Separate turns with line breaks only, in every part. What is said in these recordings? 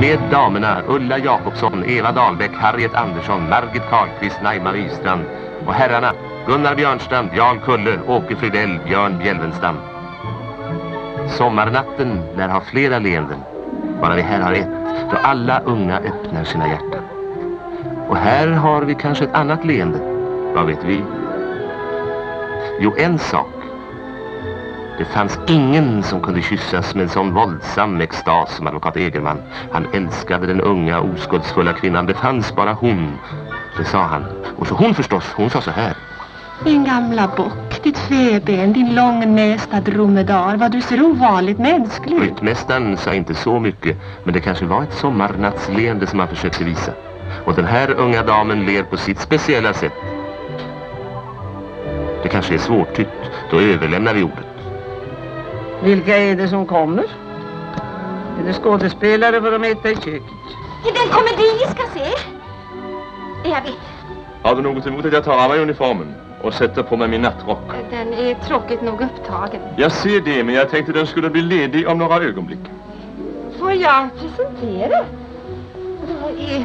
Med damerna Ulla Jakobsson, Eva Dahlbäck, Harriet Andersson, Margit Karlqvist, Naima Wistrand och herrarna Gunnar Björnstrand, Jarl Kulle, Åke Fridell, Björn Bjelvenstam. Sommarnatten lär ha flera leenden. Bara vi här har ett, då alla unga öppnar sina hjärtan. Och här har vi kanske ett annat leende. Vad vet vi? Jo, en sak. Det fanns ingen som kunde kyssas med en sån våldsam extas som advokat Egerman. Han älskade den unga, oskuldsfulla kvinnan. Det fanns bara hon. Det sa han. Och så hon förstås, hon sa så här.
Min gamla bock, ditt feben, din långnästa dromedar, vad du ser ovanligt mänsklig.
Ryttmästaren sa inte så mycket, men det kanske var ett sommarnattsleende som han försökte visa. Och den här unga damen ler på sitt speciella sätt. Det kanske är svårtytt, då överlämnar vi ordet.
Vilka är det som kommer? Är det skådespelare för de äta i köket?
Är det en komedi vi ska se? Jag vet.
Har du något emot att jag tar av mig uniformen och sätter på mig min nattrock?
Den är tråkigt nog upptagen.
Jag ser det, men jag tänkte den skulle bli ledig om några ögonblick.
Får jag presentera? Det är...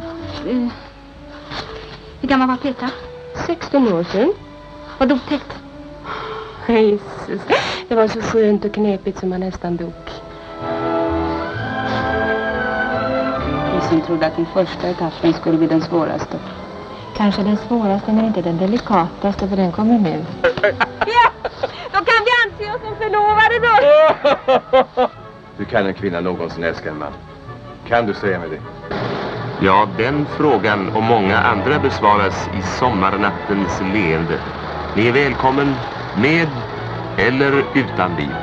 eh, Hur gammal var Petra? 16 år sedan. Vad otäckt. Jesus. Det var så skönt och knepigt som man nästan dog.
Vi som trodde att den första etappen skulle bli den svåraste.
Kanske den svåraste men inte den delikataste för den kommer nu. Ja, då kan vi anse oss som förlovade då.
Hur kan en kvinna någonsin älska en man? Kan du säga mig det?
Ja, den frågan och många andra besvaras i sommarnattens leende. Ni är välkommen med eller utan bil.